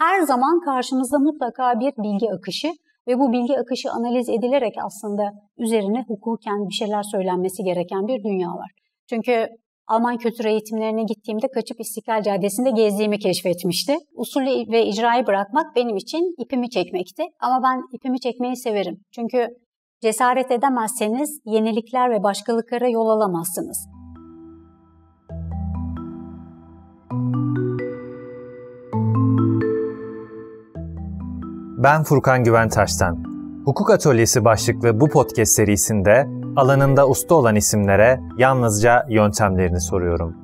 her zaman karşımızda mutlaka bir bilgi akışı ve bu bilgi akışı analiz edilerek aslında üzerine hukuken bir şeyler söylenmesi gereken bir dünya var. Çünkü Alman kültür eğitimlerine gittiğimde kaçıp İstiklal Caddesi'nde gezdiğimi keşfetmişti. Usulü ve icrayı bırakmak benim için ipimi çekmekti. Ama ben ipimi çekmeyi severim. Çünkü cesaret edemezseniz yenilikler ve başkalıklara yol alamazsınız. Ben Furkan Güventaş'tan. Hukuk Atölyesi başlıklı bu podcast serisinde alanında usta olan isimlere yalnızca yöntemlerini soruyorum.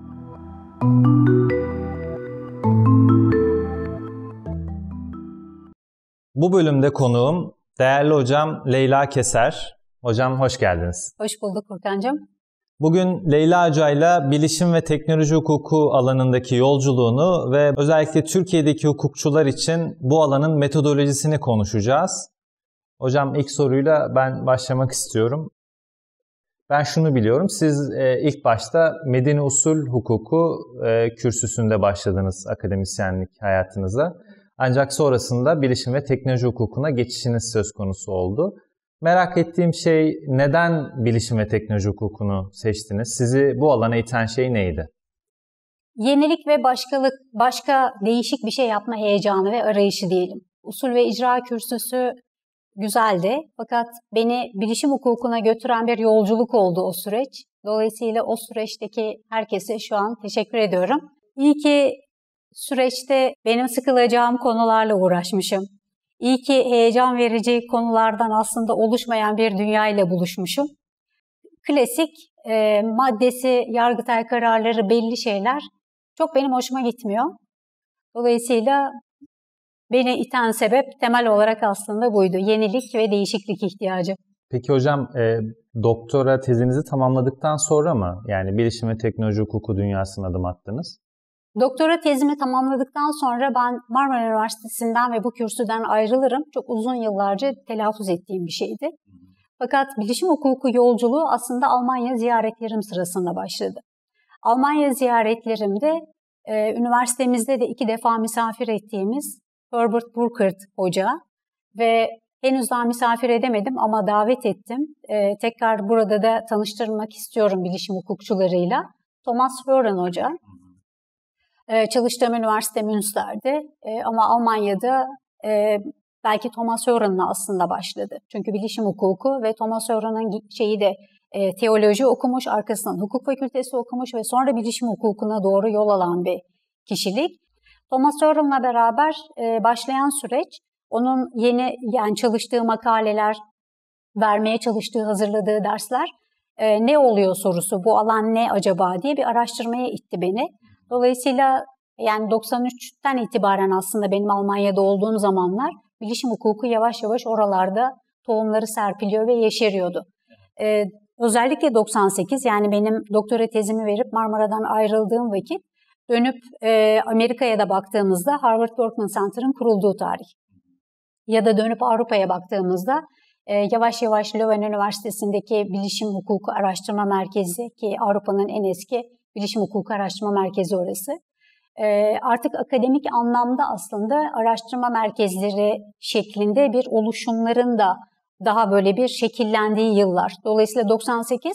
Bu bölümde konuğum değerli hocam Leyla Keser. Hocam hoş geldiniz. Hoş bulduk Furkan'cığım. Bugün Leyla Hoca'yla bilişim ve teknoloji hukuku alanındaki yolculuğunu ve özellikle Türkiye'deki hukukçular için bu alanın metodolojisini konuşacağız. Hocam ilk soruyla ben başlamak istiyorum. Ben şunu biliyorum, siz e, ilk başta Medeni Usul Hukuku e, kürsüsünde başladınız akademisyenlik hayatınıza. Ancak sonrasında bilişim ve teknoloji hukukuna geçişiniz söz konusu oldu. Merak ettiğim şey neden bilişim ve teknoloji hukukunu seçtiniz? Sizi bu alana iten şey neydi? Yenilik ve başkalık, başka değişik bir şey yapma heyecanı ve arayışı diyelim. Usul ve icra kürsüsü güzeldi. Fakat beni bilişim hukukuna götüren bir yolculuk oldu o süreç. Dolayısıyla o süreçteki herkese şu an teşekkür ediyorum. İyi ki süreçte benim sıkılacağım konularla uğraşmışım. İyi ki heyecan verici konulardan aslında oluşmayan bir dünya ile buluşmuşum. Klasik e, maddesi, yargıtay kararları belli şeyler çok benim hoşuma gitmiyor. Dolayısıyla Beni iten sebep temel olarak aslında buydu. Yenilik ve değişiklik ihtiyacı. Peki hocam e, doktora tezinizi tamamladıktan sonra mı yani bilişim ve teknoloji hukuku dünyasına adım attınız? Doktora tezimi tamamladıktan sonra ben Marmara Üniversitesi'nden ve bu kürsüden ayrılırım. Çok uzun yıllarca telaffuz ettiğim bir şeydi. Fakat bilişim hukuku yolculuğu aslında Almanya ziyaretlerim sırasında başladı. Almanya ziyaretlerimde e, üniversitemizde de iki defa misafir ettiğimiz Herbert Burkhardt Hoca ve henüz daha misafir edemedim ama davet ettim. Ee, tekrar burada da tanıştırmak istiyorum bilişim hukukçularıyla. Thomas Hören Hoca. Ee, çalıştığım üniversite Münster'de ee, ama Almanya'da e, belki Thomas Hören'la aslında başladı. Çünkü bilişim hukuku ve Thomas Hören'ın şeyi de e, teoloji okumuş, arkasından hukuk fakültesi okumuş ve sonra bilişim hukukuna doğru yol alan bir kişilik. Thomas Sowell'la beraber e, başlayan süreç, onun yeni yani çalıştığı makaleler, vermeye çalıştığı, hazırladığı dersler e, ne oluyor sorusu, bu alan ne acaba diye bir araştırmaya itti beni. Dolayısıyla yani 93'ten itibaren aslında benim Almanya'da olduğum zamanlar bilişim hukuku yavaş yavaş oralarda tohumları serpiliyor ve yeşeriyordu. Ee, özellikle 98 yani benim doktora tezimi verip Marmara'dan ayrıldığım vakit Dönüp e, Amerika'ya da baktığımızda Harvard Berkman Center'ın kurulduğu tarih. Ya da dönüp Avrupa'ya baktığımızda e, yavaş yavaş Leuven Üniversitesi'ndeki Bilişim Hukuku Araştırma Merkezi ki Avrupa'nın en eski Bilişim Hukuku Araştırma Merkezi orası. E, artık akademik anlamda aslında araştırma merkezleri şeklinde bir oluşumların da daha böyle bir şekillendiği yıllar. Dolayısıyla 98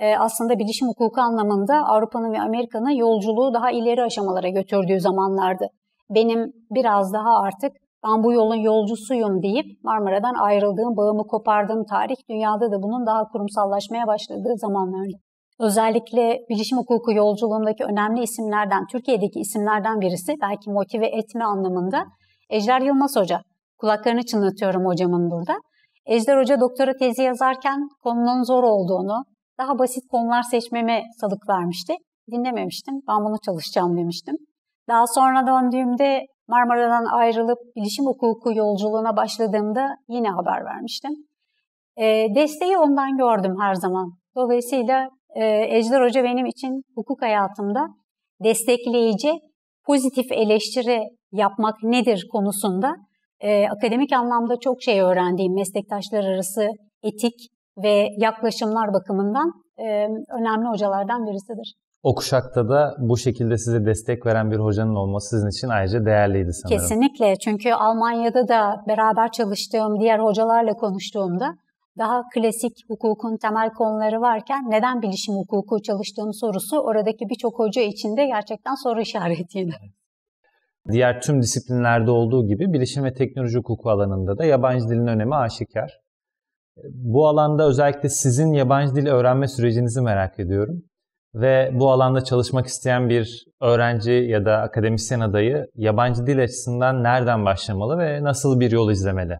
e, aslında bilişim hukuku anlamında Avrupa'nın ve Amerika'nın yolculuğu daha ileri aşamalara götürdüğü zamanlardı. Benim biraz daha artık ben bu yolun yolcusuyum deyip Marmara'dan ayrıldığım, bağımı kopardığım tarih dünyada da bunun daha kurumsallaşmaya başladığı zamanlardı. Özellikle bilişim hukuku yolculuğundaki önemli isimlerden, Türkiye'deki isimlerden birisi belki motive etme anlamında Ejder Yılmaz Hoca. Kulaklarını çınlatıyorum hocamın burada. Ejder Hoca doktora tezi yazarken konunun zor olduğunu, daha basit konular seçmeme salık vermişti. Dinlememiştim. Ben bunu çalışacağım demiştim. Daha sonra döndüğümde Marmara'dan ayrılıp bilişim hukuku yolculuğuna başladığımda yine haber vermiştim. E, desteği ondan gördüm her zaman. Dolayısıyla e, Ejder Hoca benim için hukuk hayatımda destekleyici, pozitif eleştiri yapmak nedir konusunda e, akademik anlamda çok şey öğrendiğim meslektaşlar arası etik ve yaklaşımlar bakımından e, önemli hocalardan birisidir. o kuşakta da bu şekilde size destek veren bir hocanın olması sizin için ayrıca değerliydi sanırım. Kesinlikle. Çünkü Almanya'da da beraber çalıştığım diğer hocalarla konuştuğumda daha klasik hukukun temel konuları varken neden bilişim hukuku çalıştığım sorusu oradaki birçok hoca için de gerçekten soru işaretiydi. Diğer tüm disiplinlerde olduğu gibi bilişim ve teknoloji hukuku alanında da yabancı dilin önemi aşikar. Bu alanda özellikle sizin yabancı dil öğrenme sürecinizi merak ediyorum. Ve bu alanda çalışmak isteyen bir öğrenci ya da akademisyen adayı yabancı dil açısından nereden başlamalı ve nasıl bir yol izlemeli?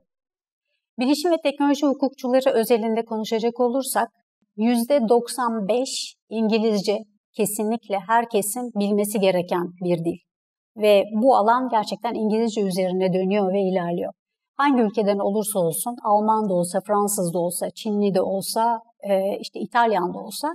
Bilişim ve teknoloji hukukçuları özelinde konuşacak olursak %95 İngilizce kesinlikle herkesin bilmesi gereken bir dil. Ve bu alan gerçekten İngilizce üzerine dönüyor ve ilerliyor. Hangi ülkeden olursa olsun, Alman da olsa, Fransız da olsa, Çinli de olsa, işte İtalyan da olsa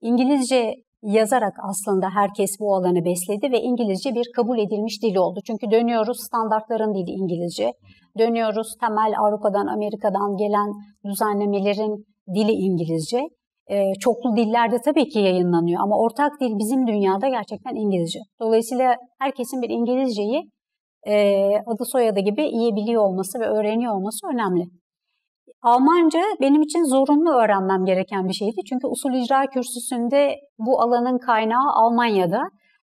İngilizce yazarak aslında herkes bu alanı besledi ve İngilizce bir kabul edilmiş dil oldu. Çünkü dönüyoruz standartların dili İngilizce. Dönüyoruz temel Avrupa'dan, Amerika'dan gelen düzenlemelerin dili İngilizce. Ee, çoklu dillerde tabii ki yayınlanıyor ama ortak dil bizim dünyada gerçekten İngilizce. Dolayısıyla herkesin bir İngilizceyi e, adı soyadı gibi iyi biliyor olması ve öğreniyor olması önemli. Almanca benim için zorunlu öğrenmem gereken bir şeydi. Çünkü usul icra kürsüsünde bu alanın kaynağı Almanya'da.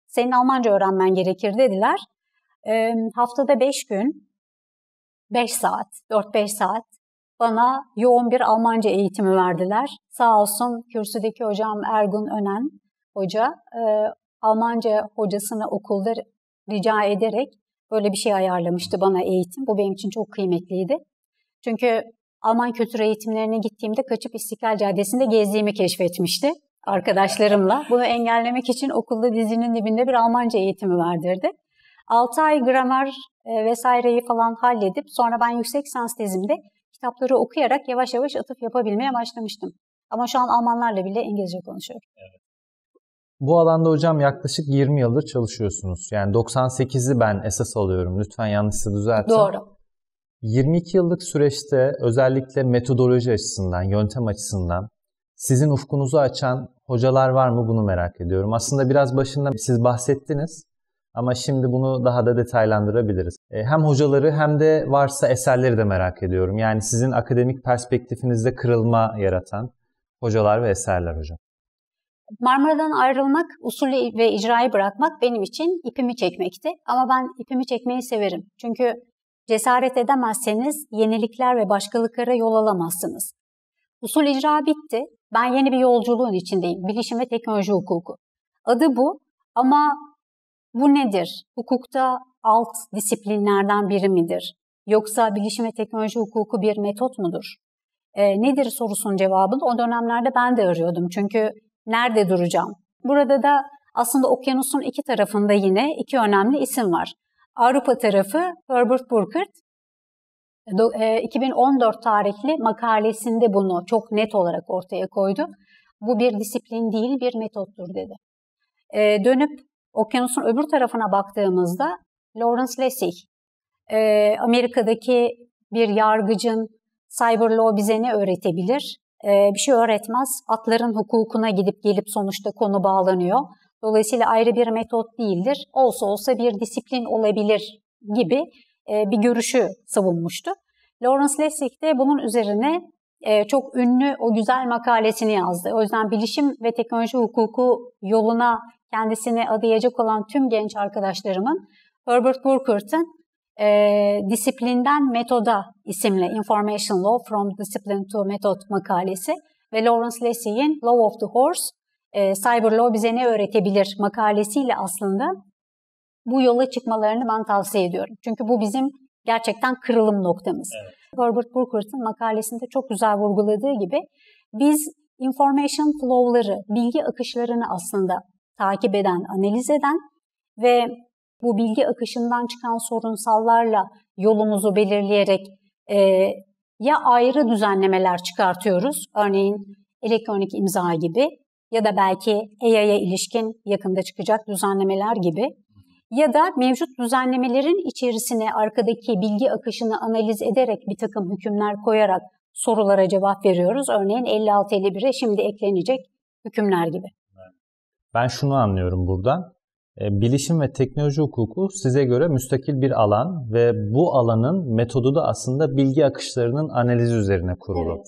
Senin Almanca öğrenmen gerekir dediler. E, haftada 5 gün, 5 saat, 4-5 saat bana yoğun bir Almanca eğitimi verdiler. Sağ olsun kürsüdeki hocam Ergun Önen hoca e, Almanca hocasını okulda rica ederek böyle bir şey ayarlamıştı bana eğitim. Bu benim için çok kıymetliydi. Çünkü Alman kültür eğitimlerine gittiğimde kaçıp İstiklal Caddesi'nde gezdiğimi keşfetmişti arkadaşlarımla. Bunu engellemek için okulda dizinin dibinde bir Almanca eğitimi verdirdi. 6 ay gramer e, vesaireyi falan halledip sonra ben yüksek lisans tezimde kitapları okuyarak yavaş yavaş atıf yapabilmeye başlamıştım. Ama şu an Almanlarla bile İngilizce konuşuyorum. Evet. Bu alanda hocam yaklaşık 20 yıldır çalışıyorsunuz. Yani 98'i ben esas alıyorum. Lütfen yanlışsa düzeltin. Doğru. 22 yıllık süreçte özellikle metodoloji açısından, yöntem açısından sizin ufkunuzu açan hocalar var mı bunu merak ediyorum. Aslında biraz başında siz bahsettiniz ama şimdi bunu daha da detaylandırabiliriz. E, hem hocaları hem de varsa eserleri de merak ediyorum. Yani sizin akademik perspektifinizde kırılma yaratan hocalar ve eserler hocam. Marmara'dan ayrılmak, usulü ve icrayı bırakmak benim için ipimi çekmekti. Ama ben ipimi çekmeyi severim. Çünkü Cesaret edemezseniz yenilikler ve başkalıklara yol alamazsınız. Usul icra bitti. Ben yeni bir yolculuğun içindeyim. Bilişim ve teknoloji hukuku. Adı bu ama bu nedir? Hukukta alt disiplinlerden biri midir? Yoksa bilişim ve teknoloji hukuku bir metot mudur? E, nedir sorusunun cevabını o dönemlerde ben de arıyordum. Çünkü nerede duracağım? Burada da aslında okyanusun iki tarafında yine iki önemli isim var. Avrupa tarafı Herbert Burkert 2014 e, tarihli makalesinde bunu çok net olarak ortaya koydu. Bu bir disiplin değil bir metottur dedi. E, dönüp okyanusun öbür tarafına baktığımızda Lawrence Lessig, e, Amerika'daki bir yargıcın cyber law bize ne öğretebilir? Bir şey öğretmez. Atların hukukuna gidip gelip sonuçta konu bağlanıyor. Dolayısıyla ayrı bir metot değildir. Olsa olsa bir disiplin olabilir gibi e, bir görüşü savunmuştu. Lawrence Lessig de bunun üzerine e, çok ünlü o güzel makalesini yazdı. O yüzden bilişim ve teknoloji hukuku yoluna kendisini adayacak olan tüm genç arkadaşlarımın Herbert Burkert'ın e, Disiplinden Metoda isimli Information Law From Discipline to Method makalesi ve Lawrence Lessig'in Law of the Horse e, Cyber bize ne öğretebilir makalesiyle aslında bu yola çıkmalarını ben tavsiye ediyorum. Çünkü bu bizim gerçekten kırılım noktamız. Evet. Herbert Burkert'ın makalesinde çok güzel vurguladığı gibi biz information flow'ları, bilgi akışlarını aslında takip eden, analiz eden ve bu bilgi akışından çıkan sorunsallarla yolumuzu belirleyerek e, ya ayrı düzenlemeler çıkartıyoruz, örneğin elektronik imza gibi ya da belki AI'ya ilişkin yakında çıkacak düzenlemeler gibi ya da mevcut düzenlemelerin içerisine arkadaki bilgi akışını analiz ederek bir takım hükümler koyarak sorulara cevap veriyoruz. Örneğin 56-51'e şimdi eklenecek hükümler gibi. Ben şunu anlıyorum buradan. E, bilişim ve teknoloji hukuku size göre müstakil bir alan ve bu alanın metodu da aslında bilgi akışlarının analizi üzerine kurulu. Evet.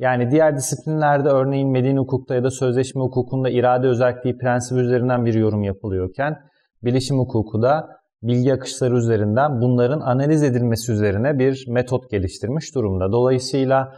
Yani diğer disiplinlerde örneğin medeni hukukta ya da sözleşme hukukunda irade özelliği prensibi üzerinden bir yorum yapılıyorken bilişim hukuku da bilgi akışları üzerinden bunların analiz edilmesi üzerine bir metot geliştirmiş durumda. Dolayısıyla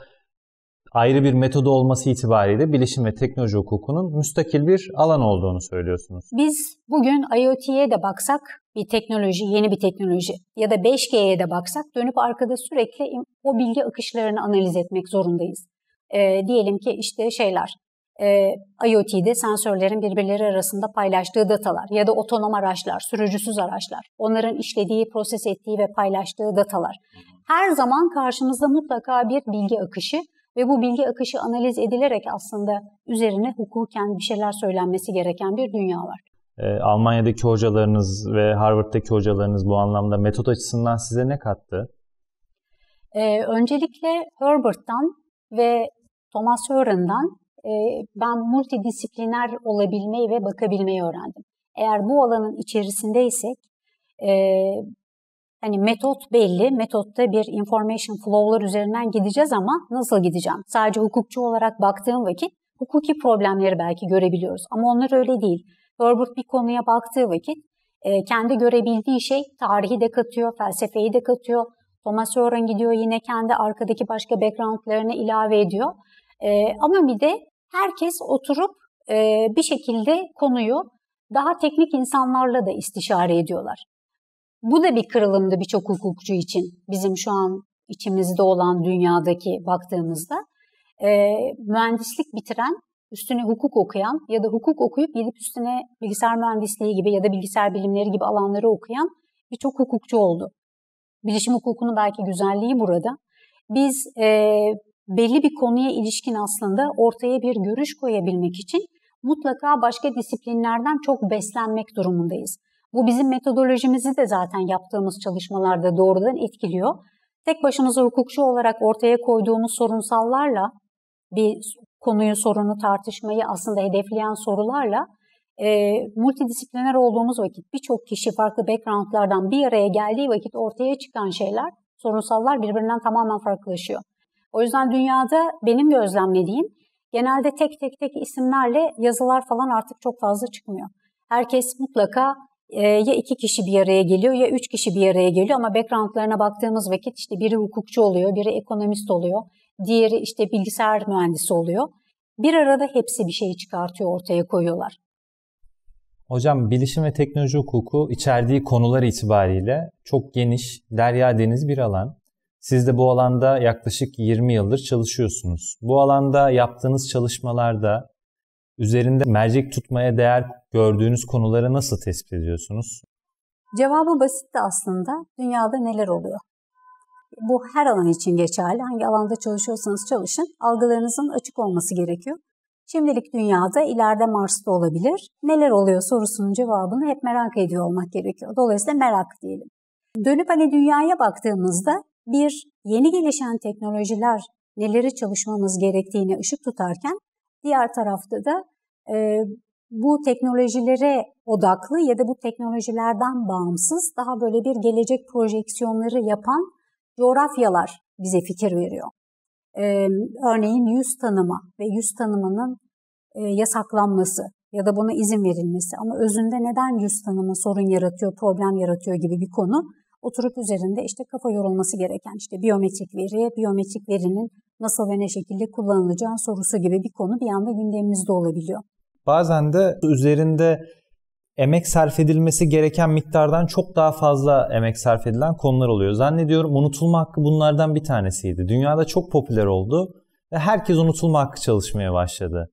ayrı bir metodu olması itibariyle bilişim ve teknoloji hukukunun müstakil bir alan olduğunu söylüyorsunuz. Biz bugün IoT'ye de baksak bir teknoloji, yeni bir teknoloji ya da 5G'ye de baksak dönüp arkada sürekli o bilgi akışlarını analiz etmek zorundayız. E, diyelim ki işte şeyler, e, IoT'de sensörlerin birbirleri arasında paylaştığı datalar ya da otonom araçlar, sürücüsüz araçlar, onların işlediği, proses ettiği ve paylaştığı datalar. Her zaman karşımızda mutlaka bir bilgi akışı ve bu bilgi akışı analiz edilerek aslında üzerine hukuken bir şeyler söylenmesi gereken bir dünya var. E, Almanya'daki hocalarınız ve Harvard'daki hocalarınız bu anlamda metot açısından size ne kattı? E, öncelikle Herbert'tan ve Thomas Horen'dan e, ben multidisipliner olabilmeyi ve bakabilmeyi öğrendim. Eğer bu alanın içerisindeysek e, hani metot belli, metotta bir information flow'lar üzerinden gideceğiz ama nasıl gideceğim? Sadece hukukçu olarak baktığım vakit hukuki problemleri belki görebiliyoruz ama onlar öyle değil. Herbert bir konuya baktığı vakit e, kendi görebildiği şey tarihi de katıyor, felsefeyi de katıyor. Thomas Horan gidiyor yine kendi arkadaki başka backgroundlarını ilave ediyor. E, ama bir de herkes oturup e, bir şekilde konuyu daha teknik insanlarla da istişare ediyorlar. Bu da bir kırılımdı birçok hukukçu için bizim şu an içimizde olan dünyadaki baktığımızda. E, mühendislik bitiren, üstüne hukuk okuyan ya da hukuk okuyup gidip üstüne bilgisayar mühendisliği gibi ya da bilgisayar bilimleri gibi alanları okuyan birçok hukukçu oldu. Bilişim hukukunun belki güzelliği burada. Biz e, belli bir konuya ilişkin aslında ortaya bir görüş koyabilmek için mutlaka başka disiplinlerden çok beslenmek durumundayız. Bu bizim metodolojimizi de zaten yaptığımız çalışmalarda doğrudan etkiliyor. Tek başımıza hukukçu olarak ortaya koyduğumuz sorunsallarla bir konuyu, sorunu, tartışmayı aslında hedefleyen sorularla e, multidisipliner olduğumuz vakit birçok kişi farklı backgroundlardan bir araya geldiği vakit ortaya çıkan şeyler, sorunsallar birbirinden tamamen farklılaşıyor. O yüzden dünyada benim gözlemlediğim genelde tek tek tek isimlerle yazılar falan artık çok fazla çıkmıyor. Herkes mutlaka e, ya iki kişi bir araya geliyor ya üç kişi bir araya geliyor ama backgroundlarına baktığımız vakit işte biri hukukçu oluyor, biri ekonomist oluyor, diğeri işte bilgisayar mühendisi oluyor. Bir arada hepsi bir şeyi çıkartıyor, ortaya koyuyorlar. Hocam bilişim ve teknoloji hukuku içerdiği konular itibariyle çok geniş, derya deniz bir alan. Siz de bu alanda yaklaşık 20 yıldır çalışıyorsunuz. Bu alanda yaptığınız çalışmalarda üzerinde mercek tutmaya değer gördüğünüz konuları nasıl tespit ediyorsunuz? Cevabı basit de aslında. Dünyada neler oluyor? Bu her alan için geçerli. Hangi alanda çalışıyorsanız çalışın. Algılarınızın açık olması gerekiyor. Şimdilik dünyada, ileride Mars'ta olabilir. Neler oluyor sorusunun cevabını hep merak ediyor olmak gerekiyor. Dolayısıyla merak diyelim. Dönüp hani dünyaya baktığımızda bir yeni gelişen teknolojiler neleri çalışmamız gerektiğini ışık tutarken diğer tarafta da e, bu teknolojilere odaklı ya da bu teknolojilerden bağımsız daha böyle bir gelecek projeksiyonları yapan coğrafyalar bize fikir veriyor. Ee, örneğin yüz tanıma ve yüz tanımının e, yasaklanması ya da buna izin verilmesi ama özünde neden yüz tanımı sorun yaratıyor, problem yaratıyor gibi bir konu oturup üzerinde işte kafa yorulması gereken işte biyometrik veri, biyometrik verinin nasıl ve ne şekilde kullanılacağı sorusu gibi bir konu bir anda gündemimizde olabiliyor. Bazen de üzerinde emek sarf edilmesi gereken miktardan çok daha fazla emek sarf edilen konular oluyor. Zannediyorum unutulma hakkı bunlardan bir tanesiydi. Dünyada çok popüler oldu ve herkes unutulma hakkı çalışmaya başladı.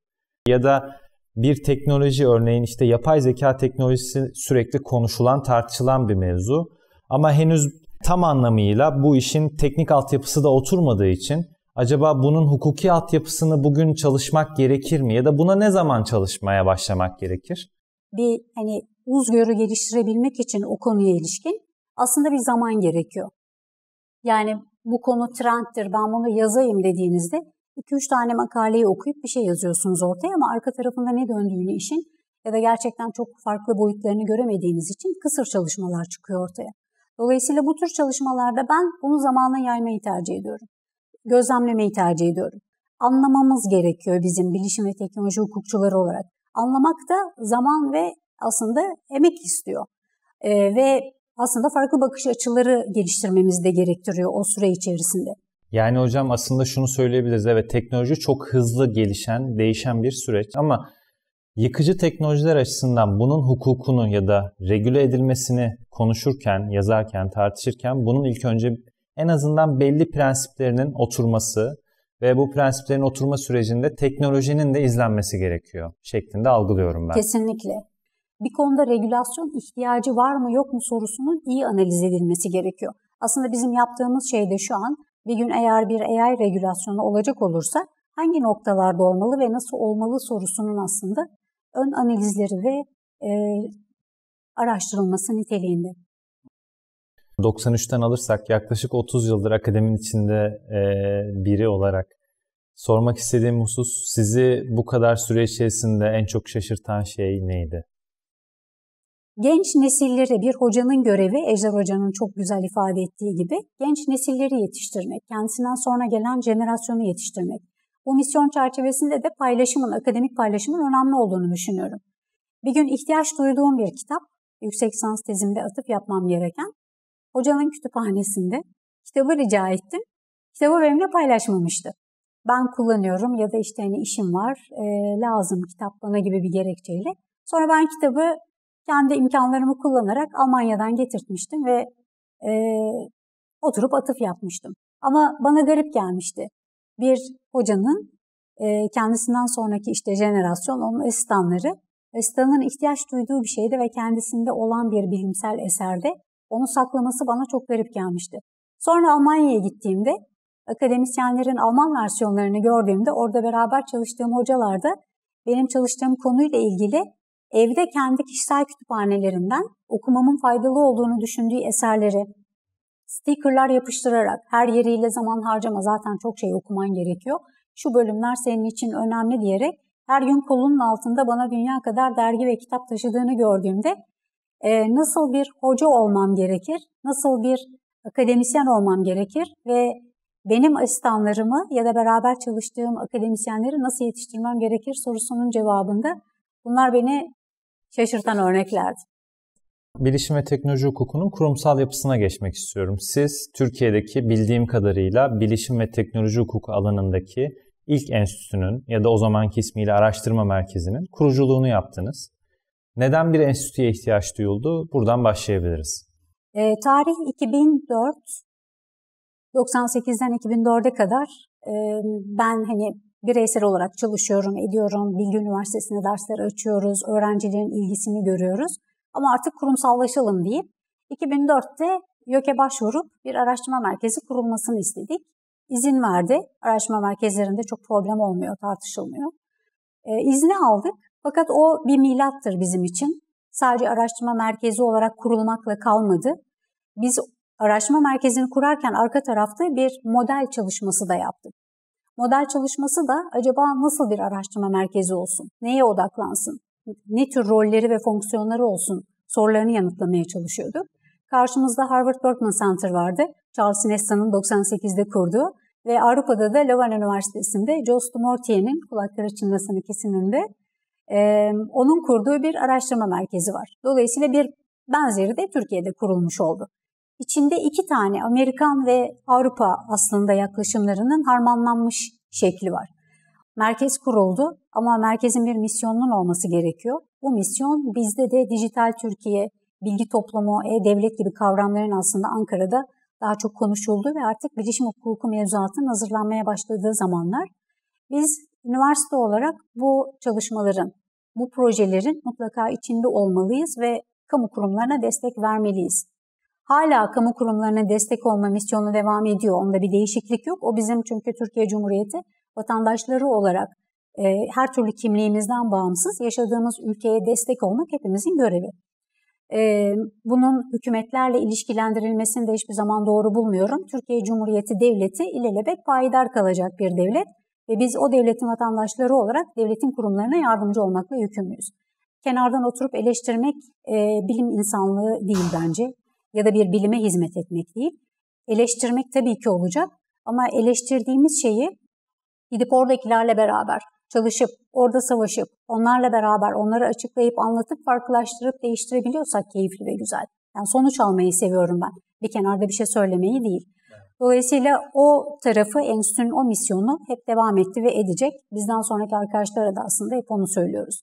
Ya da bir teknoloji örneğin işte yapay zeka teknolojisi sürekli konuşulan, tartışılan bir mevzu. Ama henüz tam anlamıyla bu işin teknik altyapısı da oturmadığı için acaba bunun hukuki altyapısını bugün çalışmak gerekir mi ya da buna ne zaman çalışmaya başlamak gerekir? Bir hani uzgörü geliştirebilmek için o konuya ilişkin aslında bir zaman gerekiyor. Yani bu konu trendtir ben bunu yazayım dediğinizde 2-3 tane makaleyi okuyup bir şey yazıyorsunuz ortaya ama arka tarafında ne döndüğünü işin ya da gerçekten çok farklı boyutlarını göremediğiniz için kısır çalışmalar çıkıyor ortaya. Dolayısıyla bu tür çalışmalarda ben bunu zamanla yaymayı tercih ediyorum. Gözlemlemeyi tercih ediyorum. Anlamamız gerekiyor bizim bilişim ve teknoloji hukukçuları olarak. Anlamak da zaman ve aslında emek istiyor. Ee, ve aslında farklı bakış açıları geliştirmemiz de gerektiriyor o süre içerisinde. Yani hocam aslında şunu söyleyebiliriz. Evet teknoloji çok hızlı gelişen, değişen bir süreç ama yıkıcı teknolojiler açısından bunun hukukunu ya da regüle edilmesini konuşurken, yazarken, tartışırken bunun ilk önce en azından belli prensiplerinin oturması ve bu prensiplerin oturma sürecinde teknolojinin de izlenmesi gerekiyor şeklinde algılıyorum ben. Kesinlikle. Bir konuda regülasyon ihtiyacı var mı yok mu sorusunun iyi analiz edilmesi gerekiyor. Aslında bizim yaptığımız şey de şu an bir gün eğer bir AI regülasyonu olacak olursa hangi noktalarda olmalı ve nasıl olmalı sorusunun aslında ön analizleri ve e, araştırılması niteliğinde. 93'ten alırsak yaklaşık 30 yıldır akademinin içinde e, biri olarak sormak istediğim husus sizi bu kadar süre içerisinde en çok şaşırtan şey neydi? Genç nesilleri bir hocanın görevi, Ejder Hoca'nın çok güzel ifade ettiği gibi genç nesilleri yetiştirmek, kendisinden sonra gelen jenerasyonu yetiştirmek. Bu misyon çerçevesinde de paylaşımın, akademik paylaşımın önemli olduğunu düşünüyorum. Bir gün ihtiyaç duyduğum bir kitap, yüksek lisans tezimde atıp yapmam gereken, hocanın kütüphanesinde kitabı rica ettim. Kitabı benimle paylaşmamıştı. Ben kullanıyorum ya da işte hani işim var, e, lazım kitap bana gibi bir gerekçeyle. Sonra ben kitabı kendi imkanlarımı kullanarak Almanya'dan getirtmiştim ve e, oturup atıf yapmıştım. Ama bana garip gelmişti. Bir hocanın e, kendisinden sonraki işte jenerasyon, onun asistanları, asistanın ihtiyaç duyduğu bir şeyde ve kendisinde olan bir bilimsel eserde onu saklaması bana çok garip gelmişti. Sonra Almanya'ya gittiğimde akademisyenlerin Alman versiyonlarını gördüğümde orada beraber çalıştığım hocalar da benim çalıştığım konuyla ilgili evde kendi kişisel kütüphanelerinden okumamın faydalı olduğunu düşündüğü eserleri stickerlar yapıştırarak her yeriyle zaman harcama zaten çok şey okuman gerekiyor. Şu bölümler senin için önemli diyerek her gün kolunun altında bana dünya kadar dergi ve kitap taşıdığını gördüğümde e, nasıl bir hoca olmam gerekir, nasıl bir akademisyen olmam gerekir ve benim asistanlarımı ya da beraber çalıştığım akademisyenleri nasıl yetiştirmem gerekir sorusunun cevabında bunlar beni şaşırtan örneklerdi. Bilişim ve teknoloji hukukunun kurumsal yapısına geçmek istiyorum. Siz Türkiye'deki bildiğim kadarıyla bilişim ve teknoloji hukuku alanındaki ilk enstitünün ya da o zamanki ismiyle araştırma merkezinin kuruculuğunu yaptınız. Neden bir enstitüye ihtiyaç duyuldu? Buradan başlayabiliriz. E, tarih 2004, 98'den 2004'e kadar e, ben hani bireysel olarak çalışıyorum, ediyorum. Bilgi Üniversitesi'nde dersler açıyoruz, öğrencilerin ilgisini görüyoruz. Ama artık kurumsallaşalım deyip 2004'te YÖK'e başvurup bir araştırma merkezi kurulmasını istedik. İzin verdi. Araştırma merkezlerinde çok problem olmuyor, tartışılmıyor. E, izni aldık. Fakat o bir milattır bizim için. Sadece araştırma merkezi olarak kurulmakla kalmadı. Biz araştırma merkezini kurarken arka tarafta bir model çalışması da yaptık. Model çalışması da acaba nasıl bir araştırma merkezi olsun? Neye odaklansın? Ne tür rolleri ve fonksiyonları olsun? Sorularını yanıtlamaya çalışıyorduk. Karşımızda Harvard Berkman Center vardı. Charles Nesta'nın 98'de kurduğu ve Avrupa'da da Leuven Üniversitesi'nde Jos Mortier'in kulakları çınlasın ikisinin de e, onun kurduğu bir araştırma merkezi var. Dolayısıyla bir benzeri de Türkiye'de kurulmuş oldu. İçinde iki tane Amerikan ve Avrupa aslında yaklaşımlarının harmanlanmış şekli var. Merkez kuruldu ama merkezin bir misyonunun olması gerekiyor. Bu misyon bizde de dijital Türkiye, bilgi toplumu, e-devlet gibi kavramların aslında Ankara'da daha çok konuşulduğu ve artık bilişim hukuku mevzuatının hazırlanmaya başladığı zamanlar biz üniversite olarak bu çalışmaların, bu projelerin mutlaka içinde olmalıyız ve kamu kurumlarına destek vermeliyiz. Hala kamu kurumlarına destek olma misyonu devam ediyor. Onda bir değişiklik yok. O bizim çünkü Türkiye Cumhuriyeti vatandaşları olarak e, her türlü kimliğimizden bağımsız yaşadığımız ülkeye destek olmak hepimizin görevi. E, bunun hükümetlerle ilişkilendirilmesini de hiçbir zaman doğru bulmuyorum. Türkiye Cumhuriyeti Devleti ilelebet payidar kalacak bir devlet ve biz o devletin vatandaşları olarak devletin kurumlarına yardımcı olmakla yükümlüyüz. kenardan oturup eleştirmek e, bilim insanlığı değil bence ya da bir bilime hizmet etmek değil. Eleştirmek tabii ki olacak ama eleştirdiğimiz şeyi gidip oradakilerle beraber çalışıp, orada savaşıp, onlarla beraber onları açıklayıp, anlatıp, farklılaştırıp değiştirebiliyorsak keyifli ve güzel. Yani sonuç almayı seviyorum ben. Bir kenarda bir şey söylemeyi değil. Dolayısıyla o tarafı, enstitünün o misyonu hep devam etti ve edecek. Bizden sonraki arkadaşlara da aslında hep onu söylüyoruz.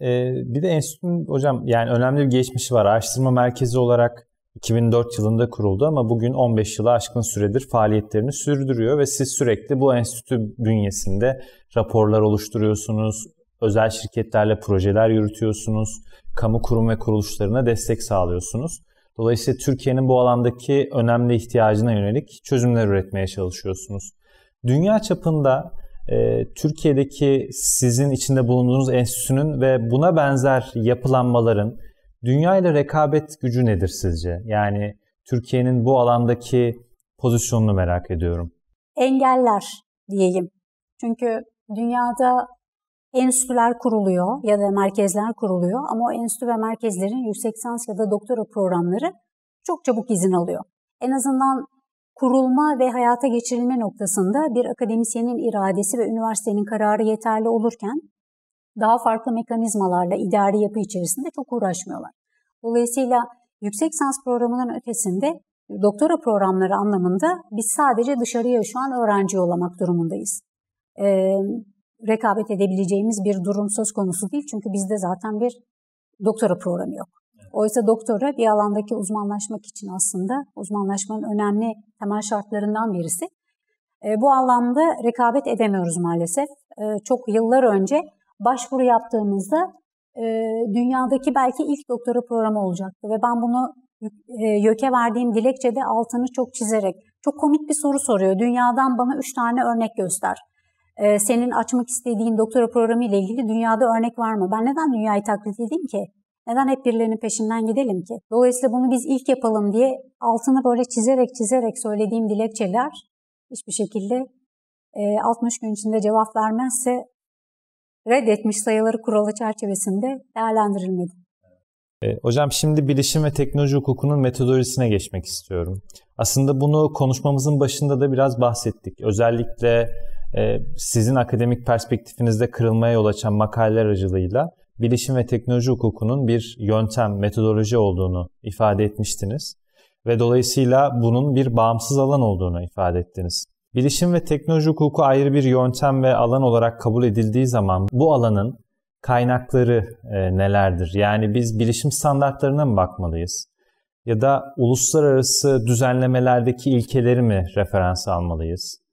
Ee, bir de enstitünün hocam yani önemli bir geçmişi var. Araştırma merkezi olarak 2004 yılında kuruldu ama bugün 15 yılı aşkın süredir faaliyetlerini sürdürüyor ve siz sürekli bu enstitü bünyesinde raporlar oluşturuyorsunuz, özel şirketlerle projeler yürütüyorsunuz, kamu kurum ve kuruluşlarına destek sağlıyorsunuz. Dolayısıyla Türkiye'nin bu alandaki önemli ihtiyacına yönelik çözümler üretmeye çalışıyorsunuz. Dünya çapında e, Türkiye'deki sizin içinde bulunduğunuz enstitünün ve buna benzer yapılanmaların dünya ile rekabet gücü nedir sizce? Yani Türkiye'nin bu alandaki pozisyonunu merak ediyorum. Engeller diyeyim. Çünkü dünyada enstitüler kuruluyor ya da merkezler kuruluyor ama o enstitü ve merkezlerin yüksek lisans ya da doktora programları çok çabuk izin alıyor. En azından kurulma ve hayata geçirilme noktasında bir akademisyenin iradesi ve üniversitenin kararı yeterli olurken daha farklı mekanizmalarla idari yapı içerisinde çok uğraşmıyorlar. Dolayısıyla yüksek lisans programının ötesinde doktora programları anlamında biz sadece dışarıya şu an öğrenci yollamak durumundayız. Ee, rekabet edebileceğimiz bir durum söz konusu değil. Çünkü bizde zaten bir doktora programı yok. Oysa doktora bir alandaki uzmanlaşmak için aslında uzmanlaşmanın önemli temel şartlarından birisi. E, bu anlamda rekabet edemiyoruz maalesef. E, çok yıllar önce başvuru yaptığımızda e, dünyadaki belki ilk doktora programı olacaktı ve ben bunu e, YÖK'e verdiğim dilekçede altını çok çizerek çok komik bir soru soruyor. Dünyadan bana üç tane örnek göster e, senin açmak istediğin doktora programı ile ilgili dünyada örnek var mı? Ben neden dünyayı taklit edeyim ki? Neden hep birilerinin peşinden gidelim ki? Dolayısıyla bunu biz ilk yapalım diye altını böyle çizerek çizerek söylediğim dilekçeler hiçbir şekilde e, 60 gün içinde cevap vermezse reddetmiş sayıları kuralı çerçevesinde değerlendirilmedi. E, hocam şimdi bilişim ve teknoloji hukukunun metodolojisine geçmek istiyorum. Aslında bunu konuşmamızın başında da biraz bahsettik. Özellikle ee, sizin akademik perspektifinizde kırılmaya yol açan makaleler aracılığıyla bilişim ve teknoloji hukukunun bir yöntem, metodoloji olduğunu ifade etmiştiniz ve dolayısıyla bunun bir bağımsız alan olduğunu ifade ettiniz. Bilişim ve teknoloji hukuku ayrı bir yöntem ve alan olarak kabul edildiği zaman bu alanın kaynakları e, nelerdir? Yani biz bilişim standartlarına mı bakmalıyız? Ya da uluslararası düzenlemelerdeki ilkeleri mi referans almalıyız?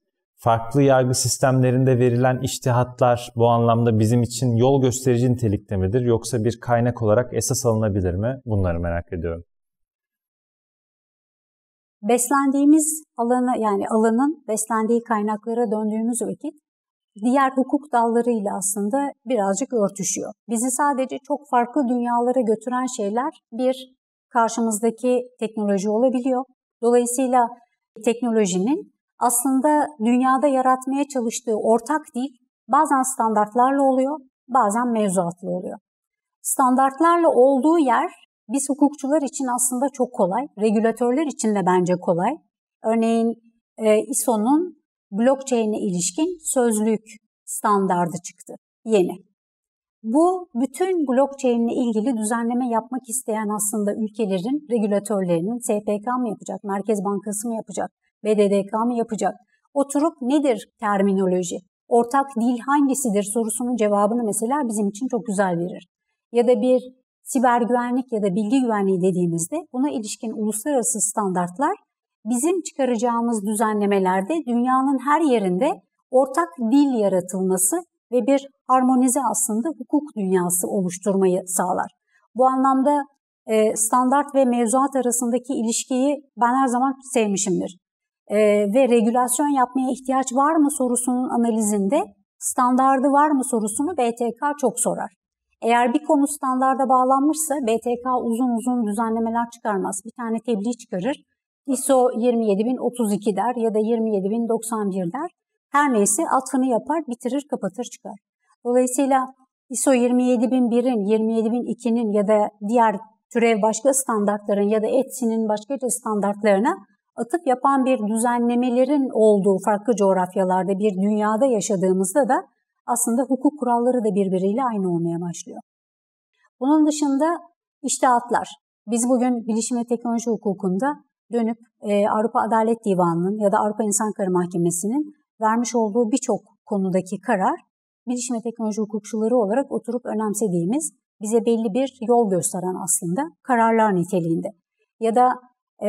farklı yargı sistemlerinde verilen iştihatlar bu anlamda bizim için yol gösterici nitelikte midir yoksa bir kaynak olarak esas alınabilir mi? Bunları merak ediyorum. Beslendiğimiz alanı yani alanın beslendiği kaynaklara döndüğümüz vakit diğer hukuk dallarıyla aslında birazcık örtüşüyor. Bizi sadece çok farklı dünyalara götüren şeyler bir karşımızdaki teknoloji olabiliyor. Dolayısıyla teknolojinin aslında dünyada yaratmaya çalıştığı ortak dil bazen standartlarla oluyor, bazen mevzuatlı oluyor. Standartlarla olduğu yer biz hukukçular için aslında çok kolay, regülatörler için de bence kolay. Örneğin e, ISO'nun blockchain'e ilişkin sözlük standardı çıktı yeni. Bu bütün blockchain ile ilgili düzenleme yapmak isteyen aslında ülkelerin regülatörlerinin SPK mı yapacak, Merkez Bankası mı yapacak, BDDK mı yapacak? Oturup nedir terminoloji? Ortak dil hangisidir sorusunun cevabını mesela bizim için çok güzel verir. Ya da bir siber güvenlik ya da bilgi güvenliği dediğimizde buna ilişkin uluslararası standartlar bizim çıkaracağımız düzenlemelerde dünyanın her yerinde ortak dil yaratılması ve bir harmonize aslında hukuk dünyası oluşturmayı sağlar. Bu anlamda standart ve mevzuat arasındaki ilişkiyi ben her zaman sevmişimdir e, ve regülasyon yapmaya ihtiyaç var mı sorusunun analizinde standardı var mı sorusunu BTK çok sorar. Eğer bir konu standarda bağlanmışsa BTK uzun uzun düzenlemeler çıkarmaz. Bir tane tebliğ çıkarır. ISO 27032 der ya da 27091 der. Her neyse atfını yapar, bitirir, kapatır, çıkar. Dolayısıyla ISO 27001'in, 27002'nin ya da diğer türev başka standartların ya da ETSI'nin başka standartlarına atıp yapan bir düzenlemelerin olduğu farklı coğrafyalarda bir dünyada yaşadığımızda da aslında hukuk kuralları da birbiriyle aynı olmaya başlıyor. Bunun dışında iştihatlar. Biz bugün bilişim ve teknoloji hukukunda dönüp e, Avrupa Adalet Divanı'nın ya da Avrupa İnsan Hakları Mahkemesi'nin vermiş olduğu birçok konudaki karar bilişim ve teknoloji hukukçuları olarak oturup önemsediğimiz bize belli bir yol gösteren aslında kararlar niteliğinde. Ya da e,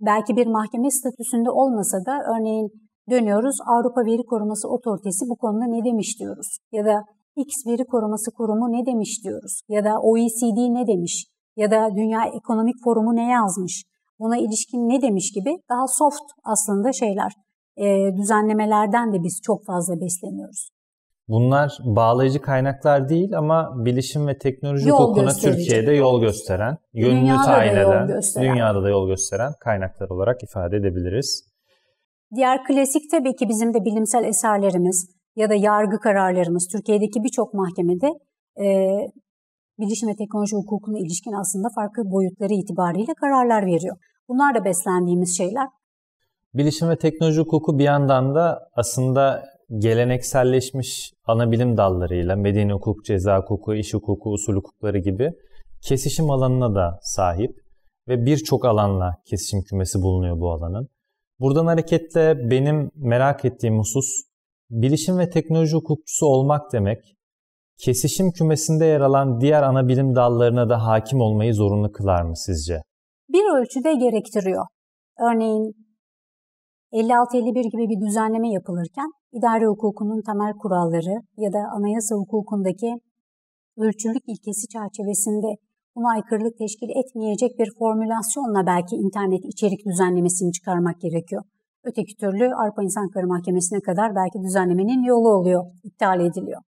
belki bir mahkeme statüsünde olmasa da örneğin dönüyoruz Avrupa Veri Koruması Otoritesi bu konuda ne demiş diyoruz. Ya da X Veri Koruması Kurumu ne demiş diyoruz. Ya da OECD ne demiş. Ya da Dünya Ekonomik Forumu ne yazmış. Buna ilişkin ne demiş gibi daha soft aslında şeyler, e, düzenlemelerden de biz çok fazla besleniyoruz. Bunlar bağlayıcı kaynaklar değil ama bilişim ve teknoloji yol hukukuna Türkiye'de yol gösteren, yönünü dünyada tayin eden, gösteren. dünyada da yol gösteren kaynaklar olarak ifade edebiliriz. Diğer klasik tabii ki bizim de bilimsel eserlerimiz ya da yargı kararlarımız Türkiye'deki birçok mahkemede e, bilişim ve teknoloji hukukuna ilişkin aslında farklı boyutları itibariyle kararlar veriyor. Bunlar da beslendiğimiz şeyler. Bilişim ve teknoloji hukuku bir yandan da aslında gelenekselleşmiş ana bilim dallarıyla medeni hukuk, ceza hukuku, iş hukuku, usul hukukları gibi kesişim alanına da sahip ve birçok alanla kesişim kümesi bulunuyor bu alanın. Buradan hareketle benim merak ettiğim husus bilişim ve teknoloji hukukçusu olmak demek kesişim kümesinde yer alan diğer ana bilim dallarına da hakim olmayı zorunlu kılar mı sizce? Bir ölçüde gerektiriyor. Örneğin 56-51 gibi bir düzenleme yapılırken idare hukukunun temel kuralları ya da anayasa hukukundaki ölçülük ilkesi çerçevesinde buna aykırılık teşkil etmeyecek bir formülasyonla belki internet içerik düzenlemesini çıkarmak gerekiyor. Öteki türlü Avrupa İnsan Hakları Mahkemesi'ne kadar belki düzenlemenin yolu oluyor, iptal ediliyor.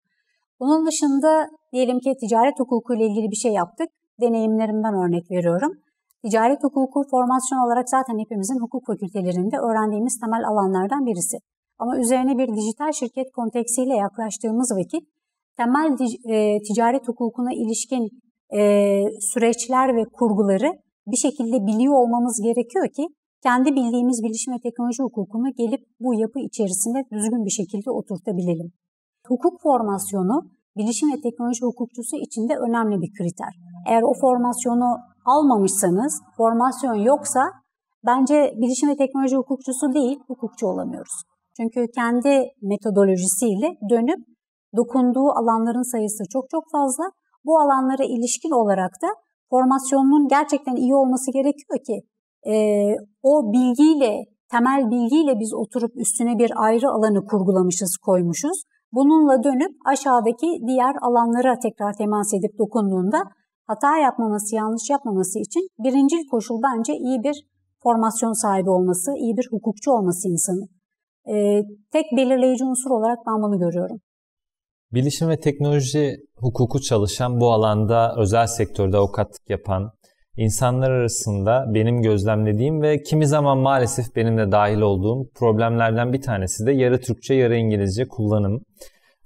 Bunun dışında diyelim ki ticaret hukuku ile ilgili bir şey yaptık. Deneyimlerimden örnek veriyorum. Ticaret hukuku formasyon olarak zaten hepimizin hukuk fakültelerinde öğrendiğimiz temel alanlardan birisi. Ama üzerine bir dijital şirket konteksiyle yaklaştığımız vakit temel e, ticaret hukukuna ilişkin e, süreçler ve kurguları bir şekilde biliyor olmamız gerekiyor ki kendi bildiğimiz bilişim ve teknoloji hukukunu gelip bu yapı içerisinde düzgün bir şekilde oturtabilelim. Hukuk formasyonu bilişim ve teknoloji hukukçusu için de önemli bir kriter. Eğer o formasyonu almamışsanız, formasyon yoksa bence bilişim ve teknoloji hukukçusu değil, hukukçu olamıyoruz. Çünkü kendi metodolojisiyle dönüp dokunduğu alanların sayısı çok çok fazla. Bu alanlara ilişkin olarak da formasyonunun gerçekten iyi olması gerekiyor ki e, o bilgiyle, temel bilgiyle biz oturup üstüne bir ayrı alanı kurgulamışız, koymuşuz. Bununla dönüp aşağıdaki diğer alanlara tekrar temas edip dokunduğunda hata yapmaması, yanlış yapmaması için birincil koşul bence iyi bir formasyon sahibi olması, iyi bir hukukçu olması insanın. Ee, tek belirleyici unsur olarak ben bunu görüyorum. Bilişim ve teknoloji hukuku çalışan bu alanda özel sektörde avukatlık yapan insanlar arasında benim gözlemlediğim ve kimi zaman maalesef benim de dahil olduğum problemlerden bir tanesi de yarı Türkçe yarı İngilizce kullanım.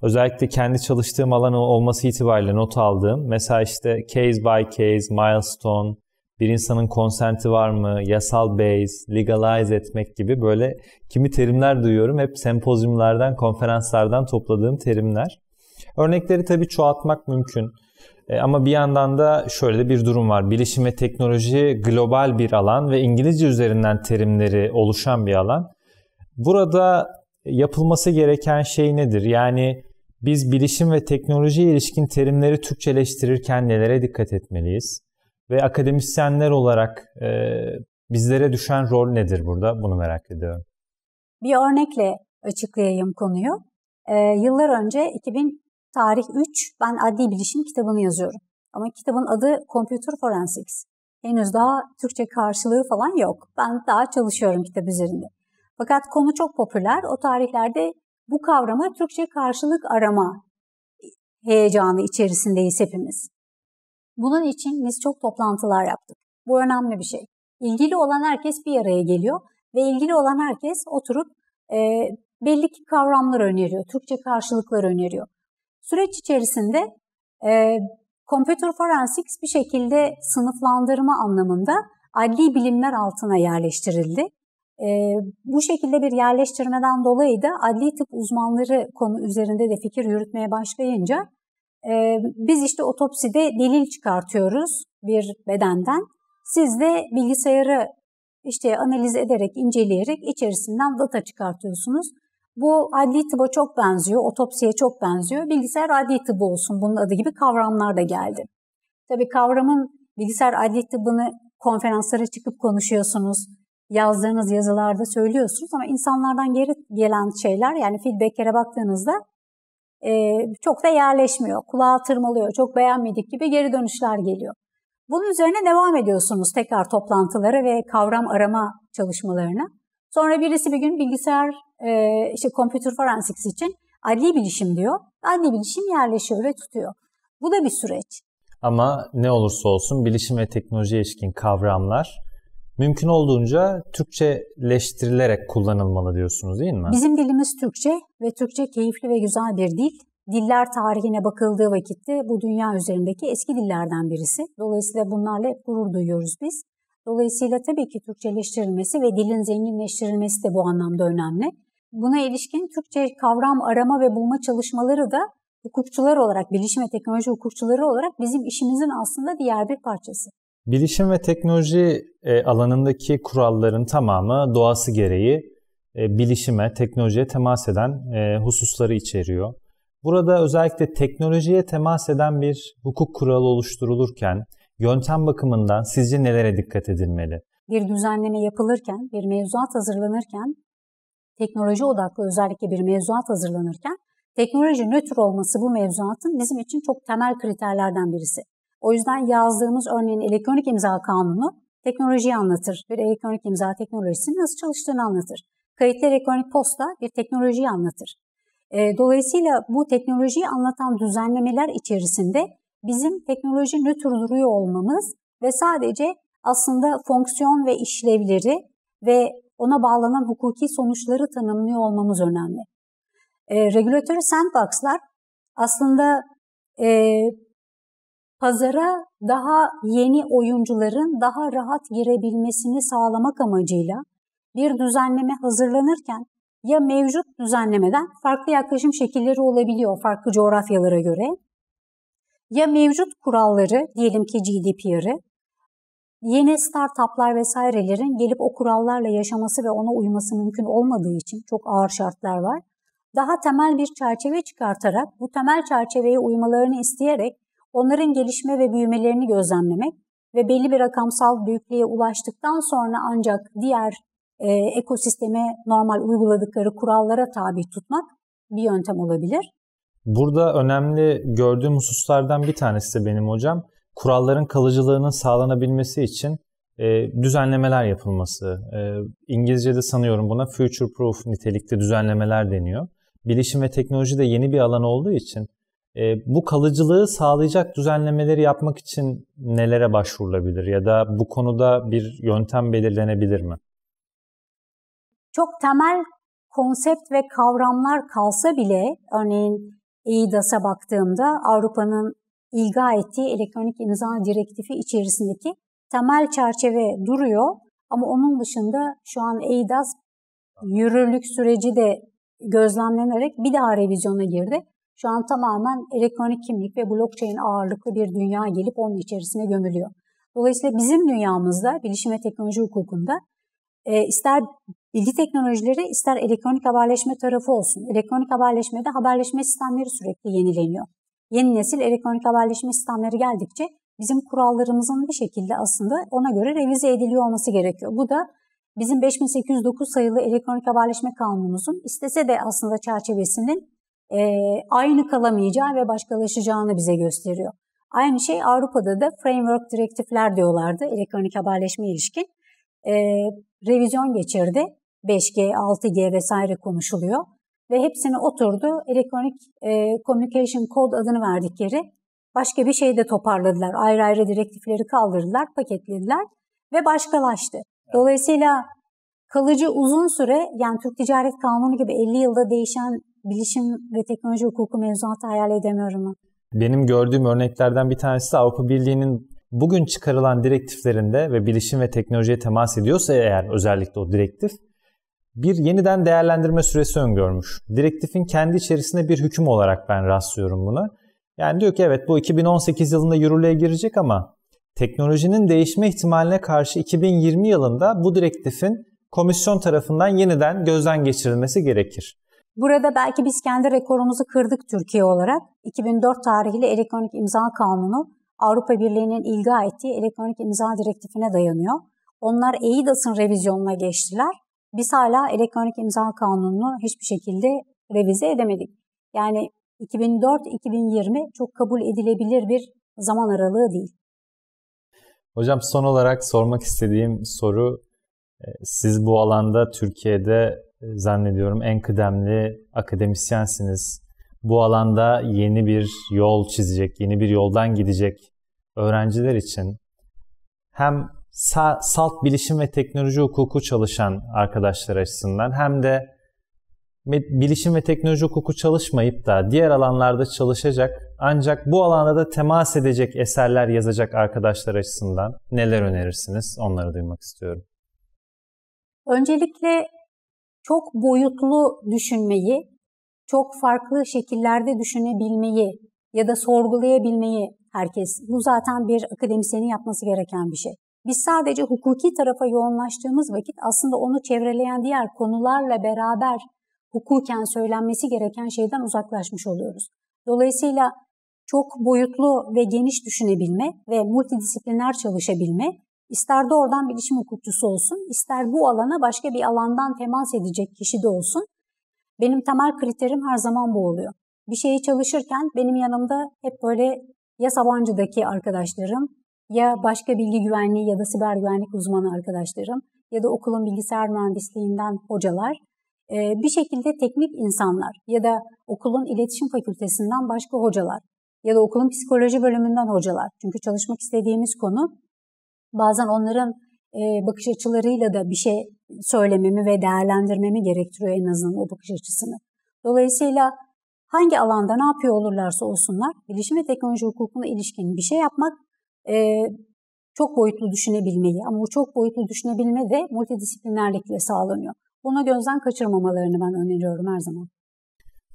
Özellikle kendi çalıştığım alan olması itibariyle not aldığım mesela işte case by case, milestone, bir insanın konsenti var mı, yasal base, legalize etmek gibi böyle kimi terimler duyuyorum. Hep sempozyumlardan, konferanslardan topladığım terimler. Örnekleri tabii çoğaltmak mümkün. E, ama bir yandan da şöyle bir durum var. Bilişim ve teknoloji global bir alan ve İngilizce üzerinden terimleri oluşan bir alan. Burada yapılması gereken şey nedir? Yani biz bilişim ve teknolojiye ilişkin terimleri Türkçeleştirirken nelere dikkat etmeliyiz? Ve akademisyenler olarak e, bizlere düşen rol nedir burada? Bunu merak ediyorum. Bir örnekle açıklayayım konuyu. E, yıllar önce 2000 tarih 3 ben adli bilişim kitabını yazıyorum. Ama kitabın adı Computer Forensics. Henüz daha Türkçe karşılığı falan yok. Ben daha çalışıyorum kitap üzerinde. Fakat konu çok popüler. O tarihlerde bu kavrama Türkçe karşılık arama heyecanı içerisindeyiz hepimiz. Bunun için biz çok toplantılar yaptık. Bu önemli bir şey. İlgili olan herkes bir araya geliyor ve ilgili olan herkes oturup e, belli ki kavramlar öneriyor, Türkçe karşılıklar öneriyor. Süreç içerisinde E, computer forensics bir şekilde sınıflandırma anlamında adli bilimler altına yerleştirildi. E, bu şekilde bir yerleştirmeden dolayı da adli tıp uzmanları konu üzerinde de fikir yürütmeye başlayınca e, biz işte otopside delil çıkartıyoruz bir bedenden. Siz de bilgisayarı işte analiz ederek, inceleyerek içerisinden data çıkartıyorsunuz. Bu adli tıba çok benziyor, otopsiye çok benziyor. Bilgisayar adli tıbı olsun bunun adı gibi kavramlar da geldi. Tabii kavramın bilgisayar adli tıbbını konferanslara çıkıp konuşuyorsunuz. Yazdığınız yazılarda söylüyorsunuz ama insanlardan geri gelen şeyler yani feedbacklere baktığınızda e, çok da yerleşmiyor. Kulağa tırmalıyor, çok beğenmedik gibi geri dönüşler geliyor. Bunun üzerine devam ediyorsunuz tekrar toplantılara ve kavram arama çalışmalarına. Sonra birisi bir gün bilgisayar, e, işte computer forensics için adli bilişim diyor. Adli bilişim yerleşiyor ve tutuyor. Bu da bir süreç. Ama ne olursa olsun bilişim ve teknolojiye ilişkin kavramlar mümkün olduğunca Türkçeleştirilerek kullanılmalı diyorsunuz değil mi? Bizim dilimiz Türkçe ve Türkçe keyifli ve güzel bir dil. Diller tarihine bakıldığı vakitte bu dünya üzerindeki eski dillerden birisi. Dolayısıyla bunlarla hep gurur duyuyoruz biz. Dolayısıyla tabii ki Türkçeleştirilmesi ve dilin zenginleştirilmesi de bu anlamda önemli. Buna ilişkin Türkçe kavram arama ve bulma çalışmaları da hukukçular olarak, bilişim ve teknoloji hukukçuları olarak bizim işimizin aslında diğer bir parçası. Bilişim ve teknoloji e, alanındaki kuralların tamamı doğası gereği e, bilişime, teknolojiye temas eden e, hususları içeriyor. Burada özellikle teknolojiye temas eden bir hukuk kuralı oluşturulurken yöntem bakımından sizce nelere dikkat edilmeli? Bir düzenleme yapılırken, bir mevzuat hazırlanırken, teknoloji odaklı özellikle bir mevzuat hazırlanırken teknoloji nötr olması bu mevzuatın bizim için çok temel kriterlerden birisi. O yüzden yazdığımız örneğin elektronik imza kanunu teknolojiyi anlatır. Bir elektronik imza teknolojisinin nasıl çalıştığını anlatır. Kayıtlı elektronik posta bir teknolojiyi anlatır. Dolayısıyla bu teknolojiyi anlatan düzenlemeler içerisinde bizim teknoloji nötr duruyor olmamız ve sadece aslında fonksiyon ve işlevleri ve ona bağlanan hukuki sonuçları tanımlıyor olmamız önemli. E, regulatory sandbox'lar aslında e, pazara daha yeni oyuncuların daha rahat girebilmesini sağlamak amacıyla bir düzenleme hazırlanırken ya mevcut düzenlemeden farklı yaklaşım şekilleri olabiliyor farklı coğrafyalara göre ya mevcut kuralları diyelim ki GDPR'ı yeni startuplar vesairelerin gelip o kurallarla yaşaması ve ona uyması mümkün olmadığı için çok ağır şartlar var. Daha temel bir çerçeve çıkartarak bu temel çerçeveye uymalarını isteyerek onların gelişme ve büyümelerini gözlemlemek ve belli bir rakamsal büyüklüğe ulaştıktan sonra ancak diğer e, ekosisteme normal uyguladıkları kurallara tabi tutmak bir yöntem olabilir. Burada önemli gördüğüm hususlardan bir tanesi de benim hocam, kuralların kalıcılığının sağlanabilmesi için e, düzenlemeler yapılması. E, İngilizce'de sanıyorum buna future proof nitelikte düzenlemeler deniyor. Bilişim ve teknoloji de yeni bir alan olduğu için e, bu kalıcılığı sağlayacak düzenlemeleri yapmak için nelere başvurulabilir ya da bu konuda bir yöntem belirlenebilir mi? Çok temel konsept ve kavramlar kalsa bile örneğin EIDAS'a baktığımda Avrupa'nın ilga ettiği elektronik imza direktifi içerisindeki temel çerçeve duruyor. Ama onun dışında şu an EIDAS yürürlük süreci de gözlemlenerek bir daha revizyona girdi. Şu an tamamen elektronik kimlik ve blockchain ağırlıklı bir dünya gelip onun içerisine gömülüyor. Dolayısıyla bizim dünyamızda bilişim ve teknoloji hukukunda e, ister bilgi teknolojileri ister elektronik haberleşme tarafı olsun. Elektronik haberleşmede haberleşme sistemleri sürekli yenileniyor. Yeni nesil elektronik haberleşme sistemleri geldikçe bizim kurallarımızın bir şekilde aslında ona göre revize ediliyor olması gerekiyor. Bu da bizim 5809 sayılı elektronik haberleşme kanunumuzun istese de aslında çerçevesinin e, aynı kalamayacağı ve başkalaşacağını bize gösteriyor. Aynı şey Avrupa'da da framework direktifler diyorlardı elektronik haberleşme ilişkin. E, revizyon geçirdi. 5G, 6G vesaire konuşuluyor. Ve hepsini oturdu. Elektronik e, Communication Code adını verdikleri başka bir şey de toparladılar. Ayrı ayrı direktifleri kaldırdılar, paketlediler ve başkalaştı. Dolayısıyla kalıcı uzun süre yani Türk Ticaret Kanunu gibi 50 yılda değişen bilişim ve teknoloji hukuku mevzuatı hayal edemiyorum. Benim gördüğüm örneklerden bir tanesi de Avrupa Birliği'nin bugün çıkarılan direktiflerinde ve bilişim ve teknolojiye temas ediyorsa eğer özellikle o direktif bir yeniden değerlendirme süresi öngörmüş. Direktifin kendi içerisinde bir hüküm olarak ben rastlıyorum buna. Yani diyor ki evet bu 2018 yılında yürürlüğe girecek ama teknolojinin değişme ihtimaline karşı 2020 yılında bu direktifin komisyon tarafından yeniden gözden geçirilmesi gerekir. Burada belki biz kendi rekorumuzu kırdık Türkiye olarak. 2004 tarihli elektronik imza kanunu Avrupa Birliği'nin ilga ettiği elektronik imza direktifine dayanıyor. Onlar EIDAS'ın revizyonuna geçtiler. Biz hala elektronik imza kanununu hiçbir şekilde revize edemedik. Yani 2004-2020 çok kabul edilebilir bir zaman aralığı değil. Hocam son olarak sormak istediğim soru e, siz bu alanda Türkiye'de e, zannediyorum en kıdemli akademisyensiniz. Bu alanda yeni bir yol çizecek, yeni bir yoldan gidecek öğrenciler için hem salt bilişim ve teknoloji hukuku çalışan arkadaşlar açısından hem de bilişim ve teknoloji hukuku çalışmayıp da diğer alanlarda çalışacak ancak bu alanda da temas edecek eserler yazacak arkadaşlar açısından neler önerirsiniz? Onları duymak istiyorum. Öncelikle çok boyutlu düşünmeyi, çok farklı şekillerde düşünebilmeyi ya da sorgulayabilmeyi herkes, bu zaten bir akademisyenin yapması gereken bir şey. Biz sadece hukuki tarafa yoğunlaştığımız vakit aslında onu çevreleyen diğer konularla beraber hukuken söylenmesi gereken şeyden uzaklaşmış oluyoruz. Dolayısıyla çok boyutlu ve geniş düşünebilme ve multidisipliner çalışabilme, ister doğrudan bilişim hukukçusu olsun, ister bu alana başka bir alandan temas edecek kişi de olsun, benim temel kriterim her zaman bu oluyor. Bir şeyi çalışırken benim yanımda hep böyle ya Sabancı'daki arkadaşlarım, ya başka bilgi güvenliği ya da siber güvenlik uzmanı arkadaşlarım, ya da okulun bilgisayar mühendisliğinden hocalar, bir şekilde teknik insanlar ya da okulun iletişim fakültesinden başka hocalar ya da okulun psikoloji bölümünden hocalar. Çünkü çalışmak istediğimiz konu bazen onların bakış açılarıyla da bir şey söylememi ve değerlendirmemi gerektiriyor en azından o bakış açısını. Dolayısıyla hangi alanda ne yapıyor olurlarsa olsunlar bilişim ve teknoloji hukukuna ilişkin bir şey yapmak çok boyutlu düşünebilmeyi ama bu çok boyutlu düşünebilme de multidisiplinerlikle sağlanıyor. Bunu gözden kaçırmamalarını ben öneriyorum her zaman.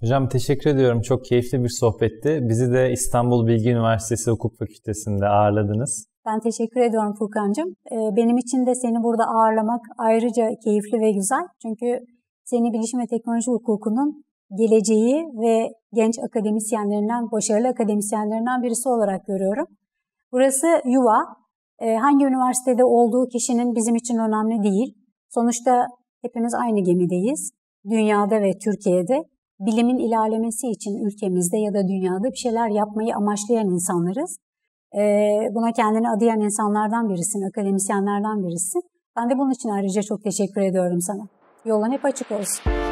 Hocam teşekkür ediyorum. Çok keyifli bir sohbetti. Bizi de İstanbul Bilgi Üniversitesi Hukuk Fakültesi'nde ağırladınız. Ben teşekkür ediyorum Furkan'cığım. Benim için de seni burada ağırlamak ayrıca keyifli ve güzel. Çünkü seni bilişim ve teknoloji hukukunun geleceği ve genç akademisyenlerinden, başarılı akademisyenlerinden birisi olarak görüyorum. Burası yuva. Ee, hangi üniversitede olduğu kişinin bizim için önemli değil. Sonuçta Hepimiz aynı gemideyiz. Dünyada ve Türkiye'de bilimin ilerlemesi için ülkemizde ya da dünyada bir şeyler yapmayı amaçlayan insanlarız. Ee, buna kendini adayan insanlardan birisin, akademisyenlerden birisin. Ben de bunun için ayrıca çok teşekkür ediyorum sana. Yolun hep açık olsun.